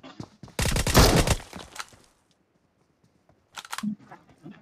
Thank you.